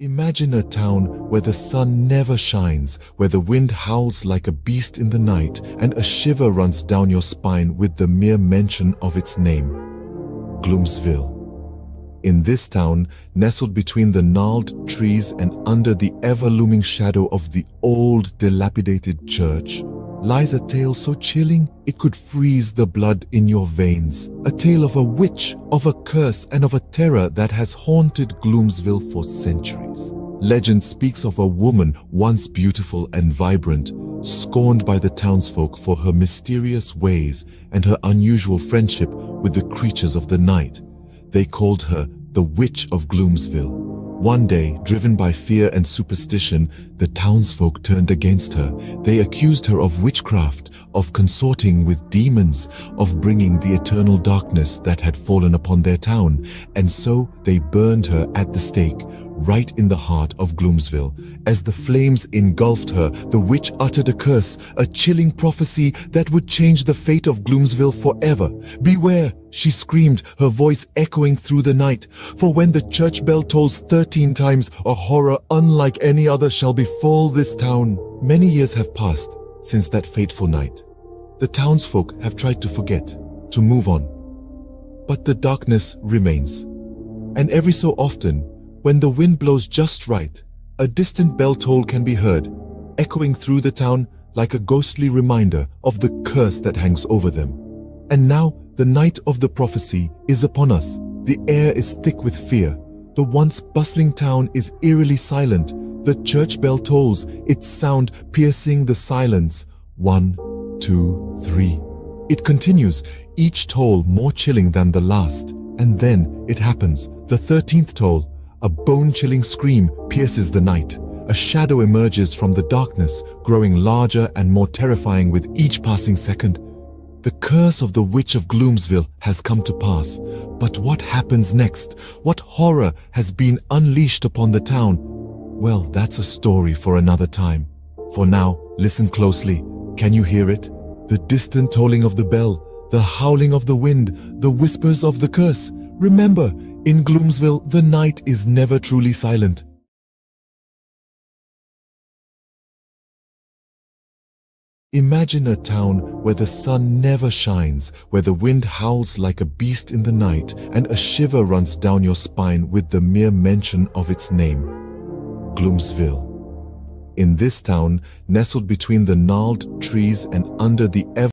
Imagine a town where the sun never shines, where the wind howls like a beast in the night, and a shiver runs down your spine with the mere mention of its name. Gloomsville. In this town, nestled between the gnarled trees and under the ever-looming shadow of the old, dilapidated church, lies a tale so chilling it could freeze the blood in your veins. A tale of a witch, of a curse, and of a terror that has haunted Gloomsville for centuries. Legend speaks of a woman once beautiful and vibrant, scorned by the townsfolk for her mysterious ways and her unusual friendship with the creatures of the night. They called her the Witch of Gloomsville. One day, driven by fear and superstition, the townsfolk turned against her. They accused her of witchcraft, of consorting with demons, of bringing the eternal darkness that had fallen upon their town, and so they burned her at the stake, right in the heart of Gloomsville. As the flames engulfed her, the witch uttered a curse, a chilling prophecy that would change the fate of Gloomsville forever. Beware, she screamed, her voice echoing through the night. For when the church bell tolls 13 times, a horror unlike any other shall befall this town. Many years have passed since that fateful night. The townsfolk have tried to forget, to move on. But the darkness remains. And every so often, when the wind blows just right, a distant bell toll can be heard, echoing through the town like a ghostly reminder of the curse that hangs over them. And now the night of the prophecy is upon us. The air is thick with fear. The once bustling town is eerily silent. The church bell tolls, its sound piercing the silence. One, two, three. It continues, each toll more chilling than the last. And then it happens. The thirteenth toll, a bone-chilling scream pierces the night. A shadow emerges from the darkness, growing larger and more terrifying with each passing second. The curse of the Witch of Gloomsville has come to pass. But what happens next? What horror has been unleashed upon the town? Well, that's a story for another time. For now, listen closely. Can you hear it? The distant tolling of the bell, the howling of the wind, the whispers of the curse. Remember, in Gloomsville, the night is never truly silent. Imagine a town where the sun never shines, where the wind howls like a beast in the night, and a shiver runs down your spine with the mere mention of its name. Gloomsville. In this town, nestled between the gnarled trees and under the ever